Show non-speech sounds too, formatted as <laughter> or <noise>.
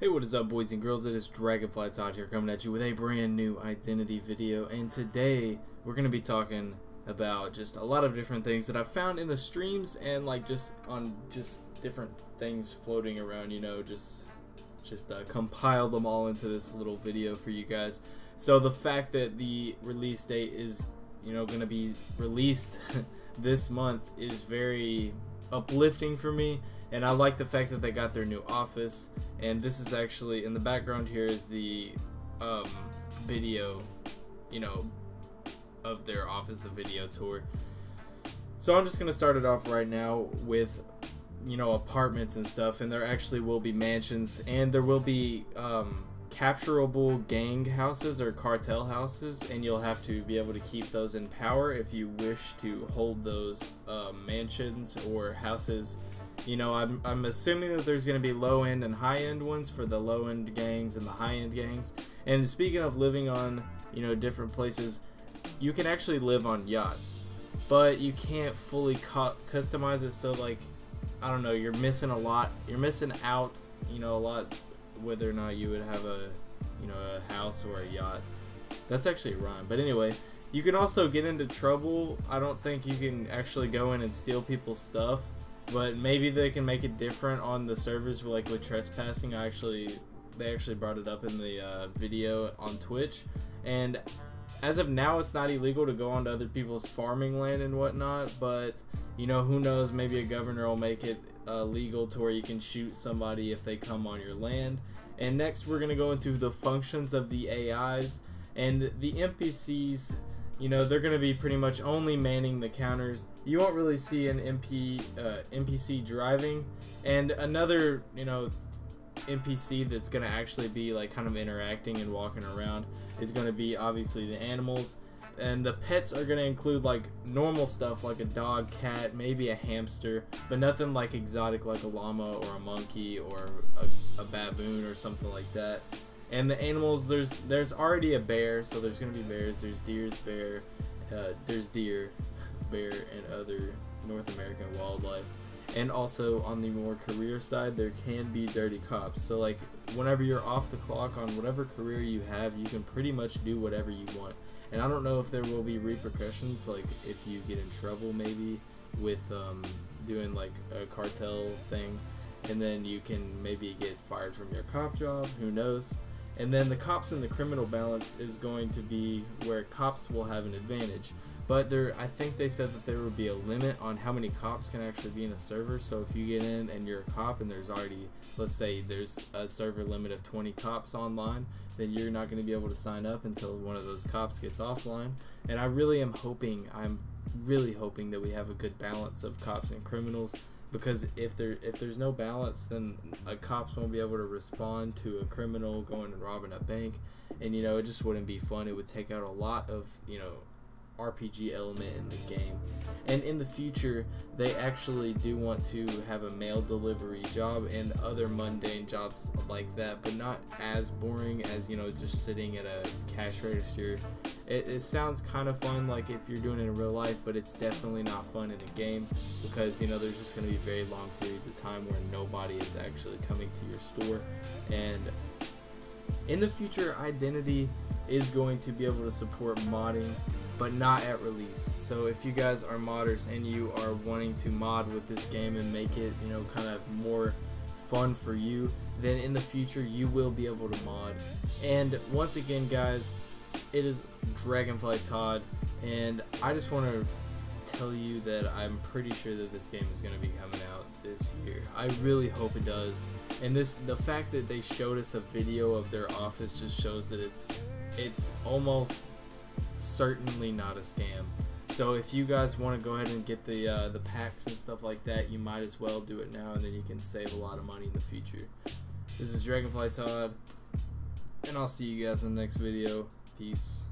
Hey, what is up, boys and girls? It is Dragonfly Todd here coming at you with a brand new identity video. And today, we're going to be talking about just a lot of different things that I've found in the streams and like just on just different things floating around, you know, just just uh, compile them all into this little video for you guys. So the fact that the release date is, you know, going to be released <laughs> this month is very uplifting for me and I like the fact that they got their new office and this is actually in the background here is the um, video you know of their office the video tour. So I'm just gonna start it off right now with you know apartments and stuff and there actually will be mansions and there will be um, capturable gang houses or cartel houses and you'll have to be able to keep those in power if you wish to hold those uh, mansions or houses you know, I'm, I'm assuming that there's going to be low end and high end ones for the low end gangs and the high end gangs. And speaking of living on, you know, different places, you can actually live on yachts, but you can't fully cu customize it. So, like, I don't know, you're missing a lot. You're missing out, you know, a lot whether or not you would have a, you know, a house or a yacht. That's actually a rhyme. But anyway, you can also get into trouble. I don't think you can actually go in and steal people's stuff but maybe they can make it different on the servers like with trespassing i actually they actually brought it up in the uh, video on twitch and as of now it's not illegal to go onto other people's farming land and whatnot but you know who knows maybe a governor will make it uh, legal to where you can shoot somebody if they come on your land. And next we're going to go into the functions of the ais and the npcs you know they're going to be pretty much only manning the counters. You won't really see an MP uh, NPC driving. And another you know NPC that's going to actually be like kind of interacting and walking around is going to be obviously the animals and the pets are going to include like normal stuff like a dog cat maybe a hamster but nothing like exotic like a llama or a monkey or a, a baboon or something like that and the animals, there's there's already a bear, so there's gonna be bears. There's deers, bear, uh, there's deer, bear, and other North American wildlife. And also on the more career side, there can be dirty cops. So like whenever you're off the clock on whatever career you have, you can pretty much do whatever you want. And I don't know if there will be repercussions, like if you get in trouble maybe with um, doing like a cartel thing, and then you can maybe get fired from your cop job. Who knows? And then the cops and the criminal balance is going to be where cops will have an advantage. But there, I think they said that there would be a limit on how many cops can actually be in a server. So if you get in and you're a cop and there's already, let's say there's a server limit of 20 cops online, then you're not going to be able to sign up until one of those cops gets offline. And I really am hoping, I'm really hoping that we have a good balance of cops and criminals because if there if there's no balance then a cops won't be able to respond to a criminal going and robbing a bank and you know it just wouldn't be fun it would take out a lot of you know RPG element in the game. And in the future, they actually do want to have a mail delivery job and other mundane jobs like that, but not as boring as, you know, just sitting at a cash register. It, it sounds kind of fun, like if you're doing it in real life, but it's definitely not fun in a game because, you know, there's just going to be very long periods of time where nobody is actually coming to your store. And in the future, Identity is going to be able to support modding but not at release. So if you guys are modders and you are wanting to mod with this game and make it, you know, kind of more fun for you, then in the future you will be able to mod. And once again, guys, it is Dragonfly Todd, and I just want to tell you that I'm pretty sure that this game is going to be coming out this year. I really hope it does. And this, the fact that they showed us a video of their office just shows that it's, it's almost certainly not a scam. So if you guys want to go ahead and get the uh, the packs and stuff like that, you might as well do it now, and then you can save a lot of money in the future. This is Dragonfly Todd, and I'll see you guys in the next video. Peace.